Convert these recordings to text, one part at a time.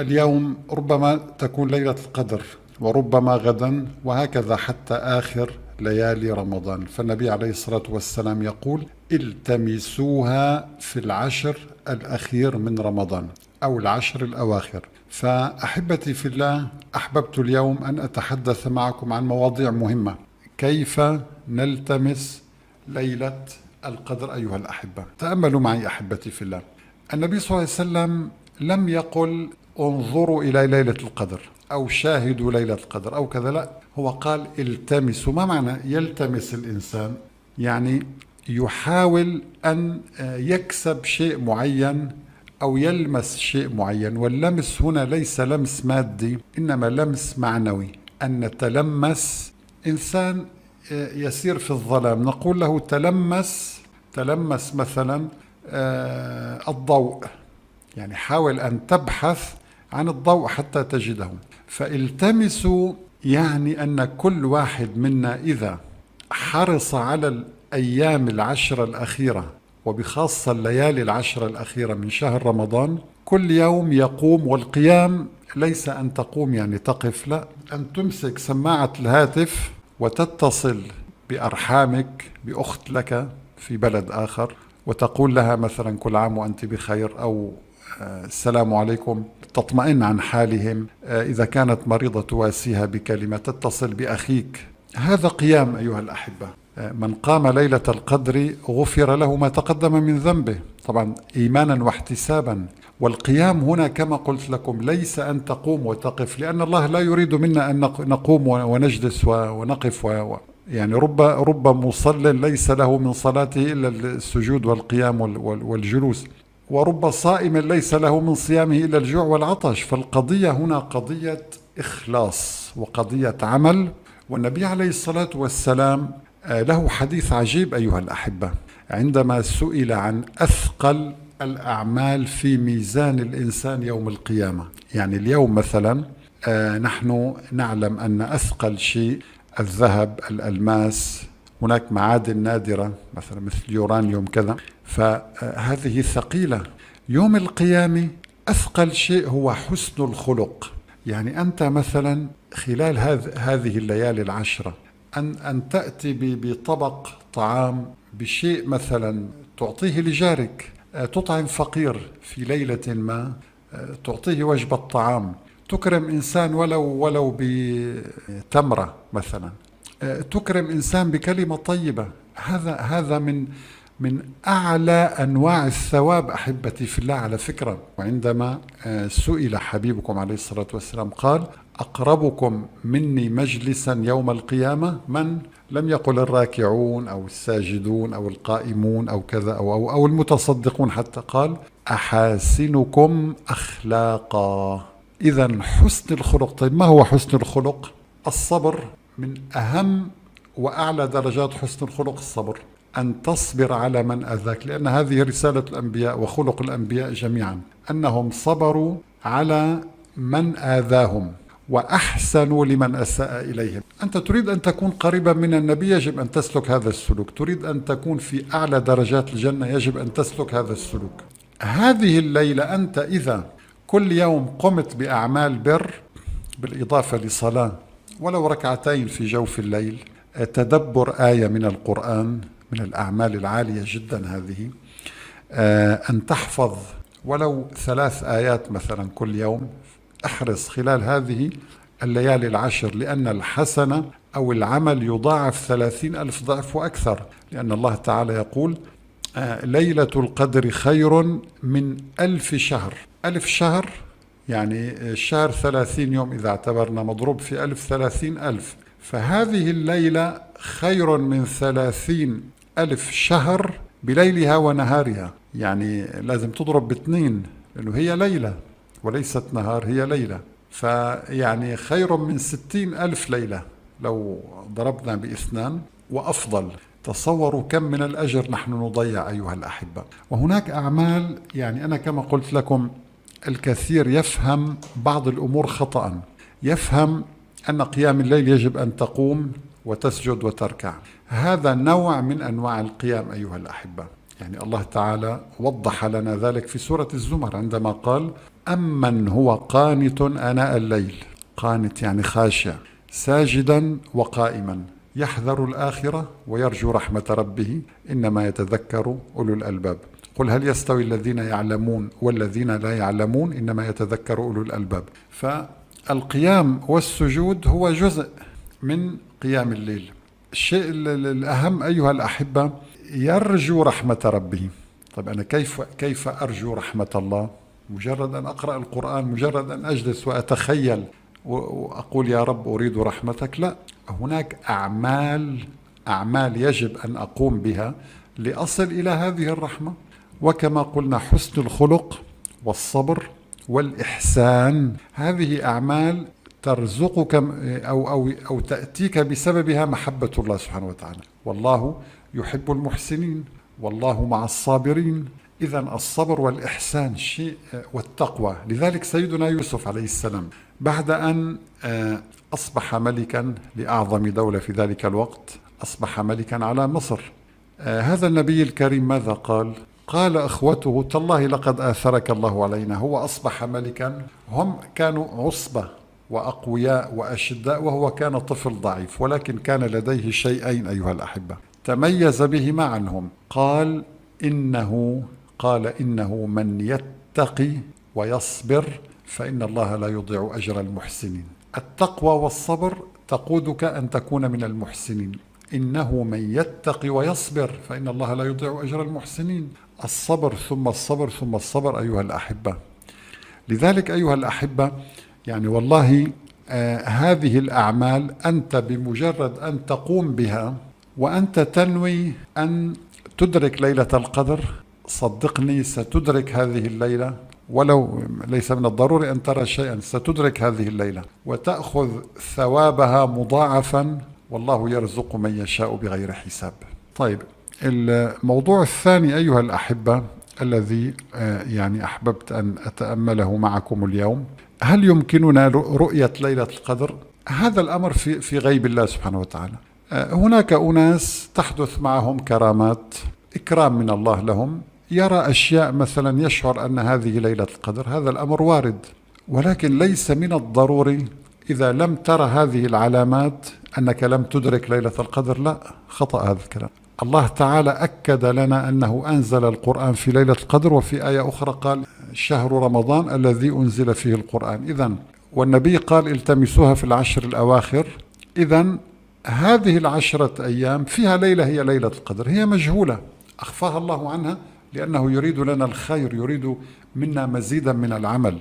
اليوم ربما تكون ليلة القدر وربما غدا وهكذا حتى آخر ليالي رمضان. فالنبي عليه الصلاة والسلام يقول التمسوها في العشر الأخير من رمضان أو العشر الأواخر. فأحبتي في الله أحببت اليوم أن أتحدث معكم عن مواضيع مهمة. كيف نلتمس ليلة القدر أيها الأحبة؟ تأملوا معي أحبتي في الله. النبي صلى الله عليه وسلم لم يقل انظروا إلى ليلة القدر أو شاهدوا ليلة القدر أو كذا لا. هو قال التمسوا ما معنى يلتمس الإنسان؟ يعني يحاول أن يكسب شيء معين أو يلمس شيء معين. واللمس هنا ليس لمس مادي إنما لمس معنوي. أن نتلمس إنسان يسير في الظلام. نقول له تلمس تلمس مثلا الضوء. يعني حاول أن تبحث عن الضوء حتى تجده. فالتمسوا يعني أن كل واحد منا إذا حرص على الأيام العشر الأخيرة وبخاصة الليالي العشر الأخيرة من شهر رمضان كل يوم يقوم والقيام ليس أن تقوم يعني تقف لا أن تمسك سماعة الهاتف وتتصل بأرحامك بأخت لك في بلد آخر وتقول لها مثلا كل عام وأنت بخير أو السلام عليكم. تطمئن عن حالهم. إذا كانت مريضة تواسيها بكلمة تتصل بأخيك. هذا قيام أيها الأحبة. من قام ليلة القدر غفر له ما تقدم من ذنبه. طبعا إيمانا واحتسابا. والقيام هنا كما قلت لكم ليس أن تقوم وتقف لأن الله لا يريد منا أن نقوم ونجلس ونقف و يعني رب رب مصل ليس له من صلاته إلا السجود والقيام والجلوس. ورب صائم ليس له من صيامه إلا الجوع والعطش فالقضية هنا قضية إخلاص وقضية عمل والنبي عليه الصلاة والسلام له حديث عجيب أيها الأحبة. عندما سئل عن أثقل الأعمال في ميزان الإنسان يوم القيامة يعني اليوم مثلا نحن نعلم أن أثقل شيء الذهب الألماس هناك معادن نادرة مثلا مثل اليورانيوم كذا. فهذه ثقيلة. يوم القيامة أثقل شيء هو حسن الخلق. يعني أنت مثلا خلال هذه الليالي العشرة أن أن تأتي بطبق طعام بشيء مثلا تعطيه لجارك. تطعم فقير في ليلة ما تعطيه وجبه طعام تكرم إنسان ولو ولو بتمرة مثلا. تكرم إنسان بكلمة طيبة. هذا هذا من من أعلى أنواع الثواب أحبتي في الله على فكرة. وعندما سئل حبيبكم عليه الصلاة والسلام قال أقربكم مني مجلسا يوم القيامة؟ من؟ لم يقل الراكعون أو الساجدون أو القائمون أو كذا أو أو, أو المتصدقون حتى قال أحاسنكم اخلاقا. اذا حسن الخلق طيب ما هو حسن الخلق؟ الصبر. من أهم وأعلى درجات حسن الخلق الصبر أن تصبر على من آذاك لأن هذه رسالة الأنبياء وخلق الأنبياء جميعا أنهم صبروا على من آذاهم وأحسنوا لمن أساء إليهم. أنت تريد أن تكون قريبا من النبي يجب أن تسلك هذا السلوك. تريد أن تكون في أعلى درجات الجنة يجب أن تسلك هذا السلوك. هذه الليلة أنت إذا كل يوم قمت بأعمال بر بالإضافة لصلاة ولو ركعتين في جوف الليل تدبر آية من القرآن من الأعمال العالية جدا هذه أن تحفظ ولو ثلاث آيات مثلا كل يوم احرص خلال هذه الليالي العشر لأن الحسنة أو العمل يضاعف ثلاثين ألف ضعف وأكثر لأن الله تعالى يقول ليلة القدر خير من ألف شهر. ألف شهر يعني الشهر ثلاثين يوم إذا اعتبرنا مضروب في ألف ثلاثين ألف. فهذه الليلة خير من ثلاثين ألف شهر بليلها ونهارها. يعني لازم تضرب باثنين لأنه هي ليلة وليست نهار هي ليلة. فيعني خير من ستين ألف ليلة لو ضربنا باثنان وأفضل. تصوروا كم من الأجر نحن نضيع أيها الأحبة. وهناك أعمال يعني أنا كما قلت لكم الكثير يفهم بعض الأمور خطأ. يفهم أن قيام الليل يجب أن تقوم وتسجد وتركع. هذا نوع من أنواع القيام أيها الأحبة. يعني الله تعالى وضح لنا ذلك في سورة الزمر عندما قال أمن هو قانت آناء الليل. قانت يعني خاشع. ساجدا وقائما. يحذر الآخرة ويرجو رحمة ربه. إنما يتذكر أولو الألباب. قل هل يستوي الذين يعلمون والذين لا يعلمون؟ إنما يتذكر أولو الألباب. فالقيام والسجود هو جزء من قيام الليل. الشيء الأهم أيها الأحبة يرجو رحمة ربه طيب أنا كيف كيف أرجو رحمة الله؟ مجرد أن أقرأ القرآن مجرد أن أجلس وأتخيل وأقول يا رب أريد رحمتك. لا هناك أعمال أعمال يجب أن أقوم بها لأصل إلى هذه الرحمة. وكما قلنا حسن الخلق والصبر والإحسان. هذه أعمال ترزقك أو, أو, أو تأتيك بسببها محبة الله سبحانه وتعالى. والله يحب المحسنين والله مع الصابرين. إذا الصبر والإحسان شيء والتقوى. لذلك سيدنا يوسف عليه السلام بعد أن آه، أصبح ملكا لأعظم دولة في ذلك الوقت أصبح ملكا على مصر. آه، هذا النبي الكريم ماذا قال؟ قال أخوته تالله لقد آثرك الله علينا. هو أصبح ملكا. هم كانوا عصبة وأقوياء وأشداء وهو كان طفل ضعيف ولكن كان لديه شيئين أيها الأحبة. تميز بهما عنهم. قال إنه قال إنه من يتقي ويصبر فإن الله لا يضيع أجر المحسنين. التقوى والصبر تقودك أن تكون من المحسنين. إنه من يتقي ويصبر فإن الله لا يضيع أجر المحسنين. الصبر ثم الصبر ثم الصبر أيها الأحبة لذلك أيها الأحبة يعني والله آه هذه الأعمال أنت بمجرد أن تقوم بها وأنت تنوي أن تدرك ليلة القدر صدقني ستدرك هذه الليلة ولو ليس من الضروري أن ترى شيئا ستدرك هذه الليلة وتأخذ ثوابها مضاعفا والله يرزق من يشاء بغير حساب. طيب الموضوع الثاني أيها الأحبة الذي آه، يعني أحببت أن أتأمله معكم اليوم هل يمكننا رؤية ليلة القدر؟ هذا الأمر في في غيب الله سبحانه وتعالى. آه، هناك أناس تحدث معهم كرامات إكرام من الله لهم يرى أشياء مثلا يشعر أن هذه ليلة القدر، هذا الأمر وارد ولكن ليس من الضروري إذا لم ترى هذه العلامات أنك لم تدرك ليلة القدر، لا خطأ هذا الكلام. الله تعالى أكد لنا أنه أنزل القرآن في ليلة القدر وفي آية أخرى قال شهر رمضان الذي أنزل فيه القرآن. إذا والنبي قال التمسوها في العشر الأواخر. إذا هذه العشرة أيام فيها ليلة هي ليلة القدر هي مجهولة. أخفاها الله عنها لأنه يريد لنا الخير يريد منا مزيدا من العمل.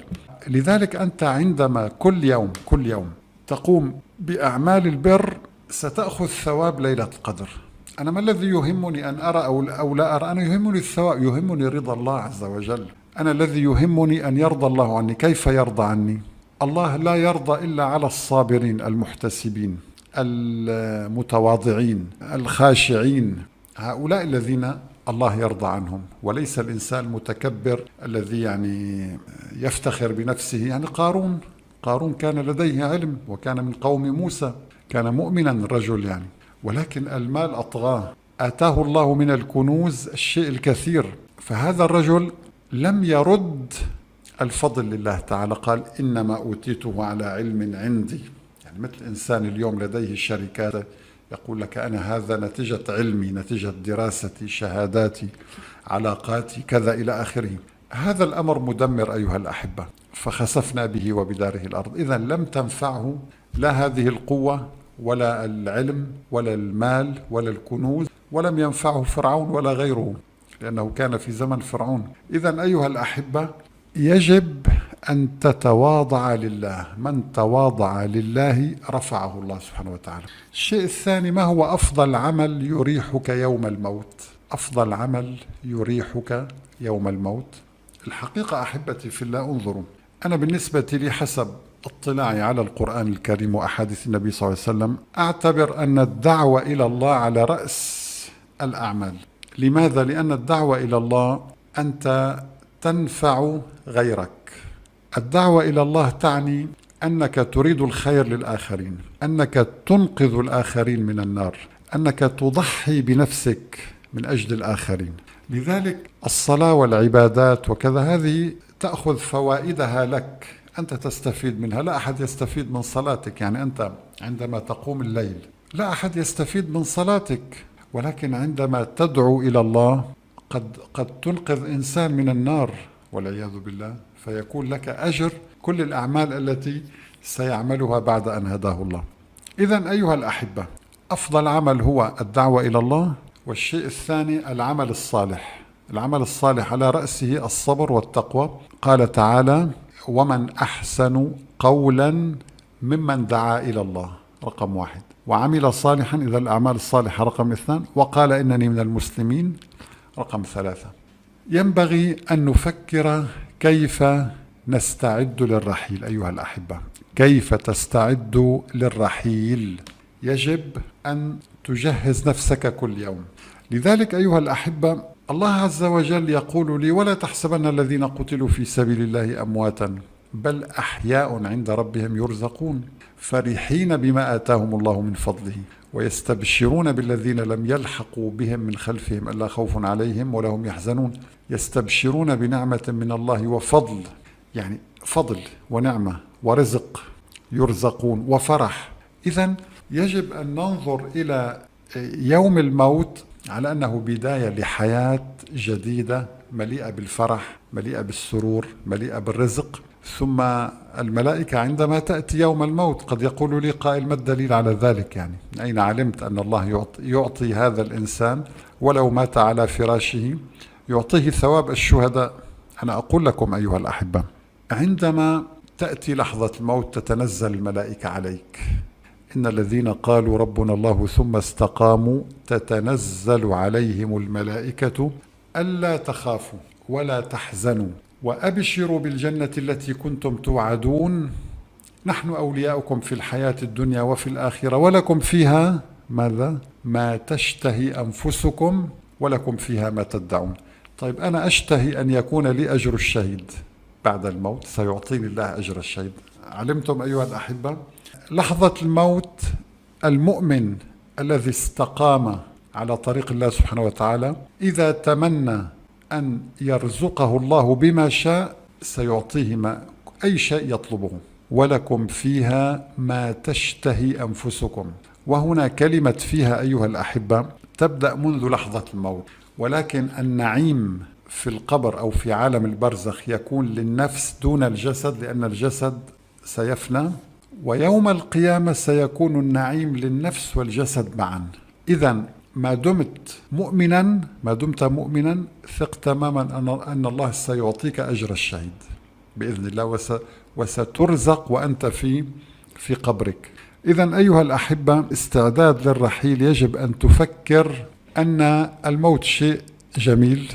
لذلك أنت عندما كل يوم كل يوم تقوم بأعمال البر ستأخذ ثواب ليلة القدر. أنا ما الذي يهمني أن أرى أو, أو لا أرى؟ أنا يهمني الثواب يهمني رضا الله عز وجل. أنا الذي يهمني أن يرضى الله عني. كيف يرضى عني؟ الله لا يرضى إلا على الصابرين المحتسبين المتواضعين الخاشعين. هؤلاء الذين الله يرضى عنهم. وليس الإنسان المتكبر الذي يعني يفتخر بنفسه. يعني قارون. قارون كان لديه علم وكان من قوم موسى. كان مؤمنا الرجل يعني. ولكن المال أطغاه آتاه الله من الكنوز الشيء الكثير. فهذا الرجل لم يرد الفضل لله تعالى. قال إنما أوتيته على علم عندي. يعني مثل إنسان اليوم لديه شركات يقول لك أنا هذا نتيجة علمي نتيجة دراستي شهاداتي علاقاتي كذا إلى آخره. هذا الأمر مدمر أيها الأحبة. فخسفنا به وبداره الأرض. إذا لم تنفعه لا هذه القوة ولا العلم ولا المال ولا الكنوز ولم ينفعه فرعون ولا غيره لأنه كان في زمن فرعون. إذا أيها الأحبة يجب أن تتواضع لله. من تواضع لله رفعه الله سبحانه وتعالى. الشيء الثاني ما هو أفضل عمل يريحك يوم الموت؟ أفضل عمل يريحك يوم الموت؟ الحقيقة أحبتي في الله انظروا. أنا بالنسبة لي حسب اطلاعي على القرآن الكريم وأحاديث النبي صلى الله عليه وسلم أعتبر أن الدعوة إلى الله على رأس الأعمال. لماذا؟ لأن الدعوة إلى الله أنت تنفع غيرك. الدعوة إلى الله تعني أنك تريد الخير للآخرين أنك تنقذ الآخرين من النار أنك تضحي بنفسك من أجل الآخرين. لذلك الصلاة والعبادات وكذا هذه تأخذ فوائدها لك. أنت تستفيد منها. لا أحد يستفيد من صلاتك. يعني أنت عندما تقوم الليل لا أحد يستفيد من صلاتك. ولكن عندما تدعو إلى الله قد قد تنقذ إنسان من النار. والعياذ بالله. فيكون لك أجر كل الأعمال التي سيعملها بعد أن هداه الله. إذا أيها الأحبة أفضل عمل هو الدعوة إلى الله. والشيء الثاني العمل الصالح. العمل الصالح على رأسه الصبر والتقوى. قال تعالى ومن أحسن قولا ممن دعا إلى الله. رقم واحد. وعمل صالحا إذا الأعمال الصالحة. رقم اثنان. وقال إنني من المسلمين. رقم ثلاثة. ينبغي أن نفكر كيف نستعد للرحيل. أيها الأحبة كيف تستعد للرحيل؟ يجب أن تجهز نفسك كل يوم. لذلك أيها الأحبة الله عز وجل يقول لي ولا تحسبن الذين قتلوا في سبيل الله أمواتا بل أحياء عند ربهم يرزقون فرحين بما آتاهم الله من فضله ويستبشرون بالذين لم يلحقوا بهم من خلفهم ألا خوف عليهم ولا هم يحزنون يستبشرون بنعمة من الله وفضل يعني فضل ونعمة ورزق يرزقون وفرح. إذا يجب أن ننظر إلى يوم الموت على أنه بداية لحياة جديدة مليئة بالفرح مليئة بالسرور مليئة بالرزق. ثم الملائكة عندما تأتي يوم الموت قد يقول لي قائل ما الدليل على ذلك يعني؟ أين علمت أن الله يعطي, يعطي هذا الإنسان ولو مات على فراشه؟ يعطيه ثواب الشهداء. أنا أقول لكم أيها الأحبة عندما تأتي لحظة الموت تتنزل الملائكة عليك. إن الذين قالوا ربنا الله ثم استقاموا تتنزل عليهم الملائكة ألا تخافوا ولا تحزنوا وأبشروا بالجنة التي كنتم توعدون. نحن أولياؤكم في الحياة الدنيا وفي الآخرة ولكم فيها ماذا؟ ما تشتهي أنفسكم ولكم فيها ما تدعون. طيب أنا أشتهي أن يكون لي أجر الشهيد بعد الموت سيعطيني الله أجر الشهيد. علمتم أيها الأحبة؟ لحظة الموت المؤمن الذي استقام على طريق الله سبحانه وتعالى إذا تمنى أن يرزقه الله بما شاء سيعطيه ما أي شيء يطلبه. ولكم فيها ما تشتهي أنفسكم. وهنا كلمة فيها أيها الأحبة تبدأ منذ لحظة الموت. ولكن النعيم في القبر أو في عالم البرزخ يكون للنفس دون الجسد لأن الجسد سيفنى. ويوم القيامة سيكون النعيم للنفس والجسد معا. إذا ما دمت مؤمنا ما دمت مؤمنا ثق تماما أن الله سيعطيك أجر الشهيد. بإذن الله وسترزق وأنت في في قبرك. إذا أيها الأحبة استعداد للرحيل يجب أن تفكر أن الموت شيء جميل.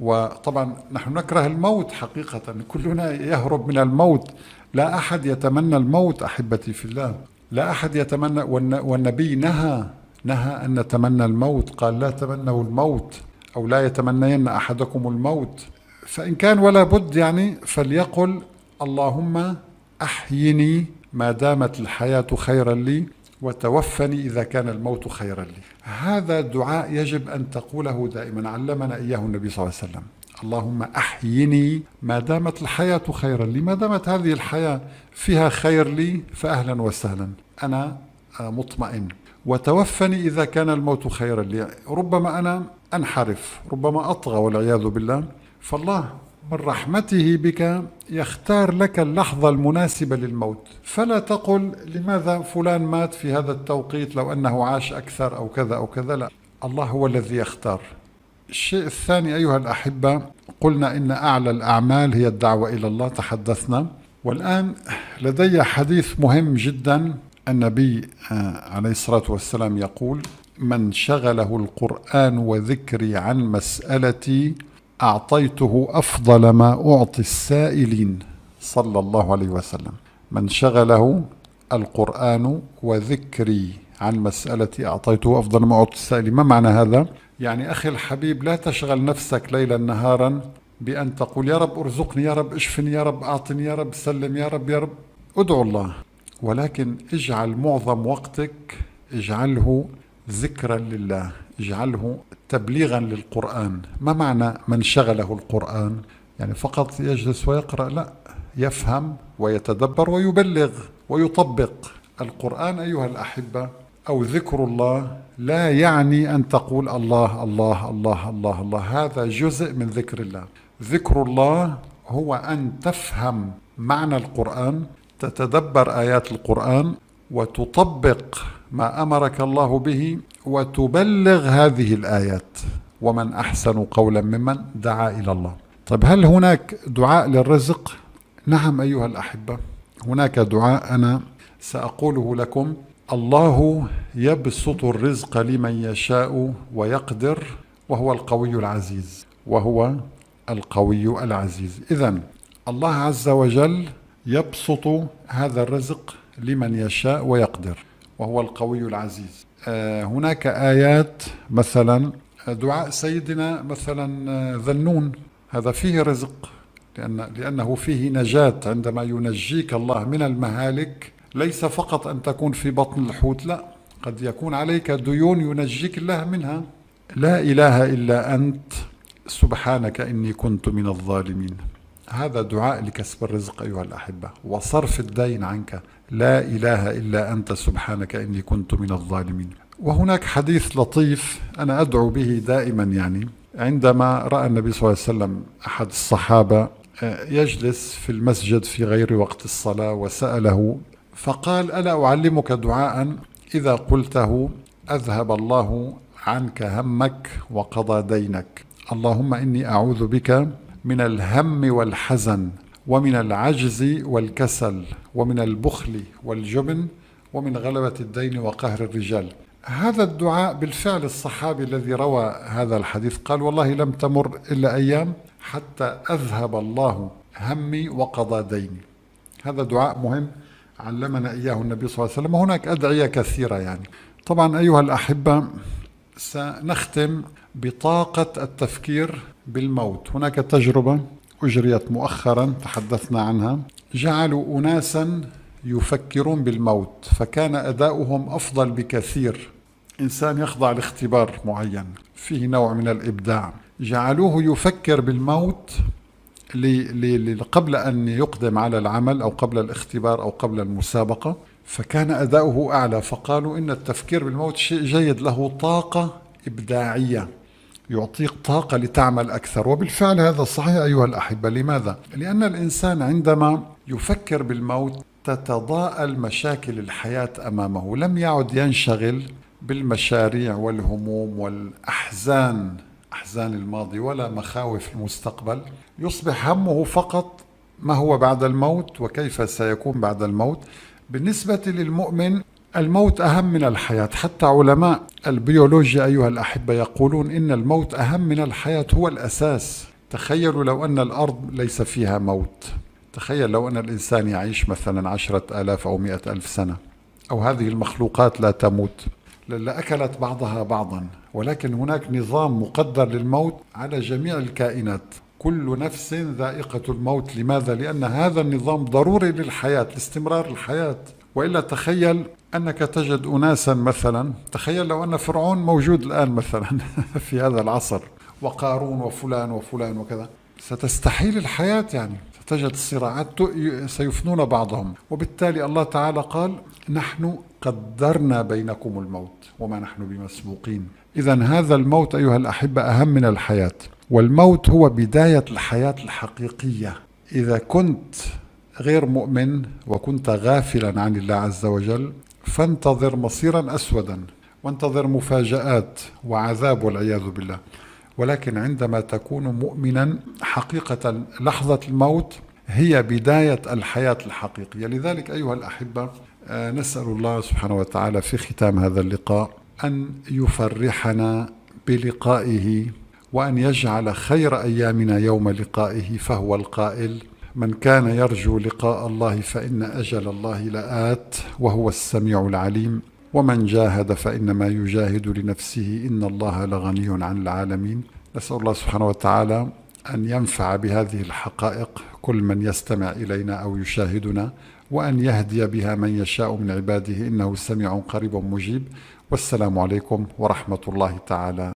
وطبعا نحن نكره الموت حقيقة. كلنا يهرب من الموت لا أحد يتمنى الموت أحبتي في الله. لا أحد يتمنى والنبي نهى نهى أن نتمنى الموت. قال لا تمنوا الموت أو لا يتمنين أحدكم الموت. فإن كان ولا بد يعني فليقل اللهم أحيني ما دامت الحياة خيرا لي وتوفني إذا كان الموت خيرا لي. هذا دعاء يجب أن تقوله دائما. علمنا إياه النبي صلى الله عليه وسلم. اللهم أحيني ما دامت الحياة خيرا لي ما دامت هذه الحياة فيها خير لي فأهلا وسهلا. أنا مطمئن. وتوفني إذا كان الموت خيرا لي. ربما أنا أنحرف ربما أطغى والعياذ بالله. فالله من رحمته بك يختار لك اللحظة المناسبة للموت. فلا تقل لماذا فلان مات في هذا التوقيت لو أنه عاش أكثر أو كذا أو كذا لا. الله هو الذي يختار. الشيء الثاني أيها الأحبة قلنا إن أعلى الأعمال هي الدعوة إلى الله تحدثنا. والآن لدي حديث مهم جدا النبي آه، عليه الصلاة والسلام يقول من شغله القرآن وذكري عن مسألتي أعطيته أفضل ما أعطي السائلين. صلى الله عليه وسلم. من شغله القرآن وذكري عن مسألتي أعطيته أفضل ما أعطي السائلين. ما معنى هذا؟ يعني أخي الحبيب لا تشغل نفسك ليلا نهارا بأن تقول يا رب ارزقني يا رب اشفني يا رب أعطني يا رب سلم يا رب يا رب. ادعو الله. ولكن اجعل معظم وقتك اجعله ذكرا لله اجعله تبليغا للقرآن. ما معنى من شغله القرآن؟ يعني فقط يجلس ويقرأ؟ لا. يفهم ويتدبر ويبلغ ويطبق. القرآن أيها الأحبة أو ذكر الله لا يعني أن تقول الله الله الله الله الله. هذا جزء من ذكر الله. ذكر الله هو أن تفهم معنى القرآن تتدبر آيات القرآن وتطبق ما أمرك الله به وتبلغ هذه الآيات. ومن أحسن قولا ممن دعا إلى الله. طيب هل هناك دعاء للرزق؟ نعم أيها الأحبة هناك دعاء أنا سأقوله لكم. الله يبسط الرزق لمن يشاء ويقدر وهو القوي العزيز وهو القوي العزيز. اذا الله عز وجل يبسط هذا الرزق لمن يشاء ويقدر وهو القوي العزيز. آه، هناك آيات مثلا دعاء سيدنا مثلا آه، ذنون هذا فيه رزق لأن لأنه فيه نجاة عندما ينجيك الله من المهالك. ليس فقط أن تكون في بطن الحوت لا قد يكون عليك ديون ينجيك الله منها. لا إله إلا أنت سبحانك إني كنت من الظالمين. هذا دعاء لكسب الرزق أيها الأحبة. وصرف الدين عنك. لا إله إلا أنت سبحانك إني كنت من الظالمين. وهناك حديث لطيف أنا أدعو به دائما يعني. عندما رأى النبي صلى الله عليه وسلم أحد الصحابة آه، يجلس في المسجد في غير وقت الصلاة وسأله فقال ألا أعلمك دعاء؟ إذا قلته أذهب الله عنك همك وقضى دينك. اللهم إني أعوذ بك من الهم والحزن ومن العجز والكسل ومن البخل والجبن ومن غلبة الدين وقهر الرجال. هذا الدعاء بالفعل الصحابي الذي روى هذا الحديث قال والله لم تمر إلا أيام حتى أذهب الله همي وقضى ديني. هذا دعاء مهم علمنا إياه النبي صلى الله عليه وسلم وهناك أدعية كثيرة يعني. طبعا أيها الأحبة سنختم بطاقة التفكير بالموت. هناك تجربة أجريت مؤخرا تحدثنا عنها. جعلوا أناسا يفكرون بالموت فكان أداؤهم أفضل بكثير. إنسان يخضع لاختبار معين فيه نوع من الإبداع. جعلوه يفكر بالموت قبل أن يقدم على العمل أو قبل الاختبار أو قبل المسابقة فكان أداؤه أعلى فقالوا إن التفكير بالموت شيء جيد له طاقة إبداعية يعطيك طاقة لتعمل أكثر. وبالفعل هذا صحيح أيها الأحبة. لماذا؟ لأن الإنسان عندما يفكر بالموت تتضاءل مشاكل الحياة أمامه. لم يعد ينشغل بالمشاريع والهموم والأحزان أحزان الماضي ولا مخاوف المستقبل. يصبح همه فقط ما هو بعد الموت وكيف سيكون بعد الموت. بالنسبة للمؤمن الموت أهم من الحياة. حتى علماء البيولوجيا أيها الأحبة يقولون إن الموت أهم من الحياة هو الأساس. تخيلوا لو أن الأرض ليس فيها موت. تخيل لو أن الإنسان يعيش مثلا عشرة آلاف أو مئة ألف سنة أو هذه المخلوقات لا تموت. لأكلت بعضها بعضا ولكن هناك نظام مقدر للموت على جميع الكائنات. كل نفس ذائقة الموت. لماذا؟ لأن هذا النظام ضروري للحياة لاستمرار الحياة. وإلا تخيل أنك تجد أناسا مثلا تخيل لو أن فرعون موجود الآن مثلا في هذا العصر وقارون وفلان وفلان وكذا. ستستحيل الحياة يعني. ستجد الصراعات سيفنون بعضهم. وبالتالي الله تعالى قال نحن قدرنا بينكم الموت وما نحن بمسبوقين. إذا هذا الموت أيها الأحبة أهم من الحياة. والموت هو بداية الحياة الحقيقية. إذا كنت غير مؤمن وكنت غافلا عن الله عز وجل فانتظر مصيرا اسودا وانتظر مفاجآت وعذاب والعياذ بالله. ولكن عندما تكون مؤمنا حقيقة لحظة الموت هي بداية الحياة الحقيقية. لذلك أيها الأحبة آه، نسأل الله سبحانه وتعالى في ختام هذا اللقاء أن يفرحنا بلقائه. وأن يجعل خير أيامنا يوم لقائه فهو القائل من كان يرجو لقاء الله فإن أجل الله لآت وهو السميع العليم. ومن جاهد فإنما يجاهد لنفسه إن الله لغني عن العالمين. نسأل الله سبحانه وتعالى أن ينفع بهذه الحقائق كل من يستمع إلينا أو يشاهدنا وأن يهدي بها من يشاء من عباده إنه سميع قريب مجيب. والسلام عليكم ورحمة الله تعالى.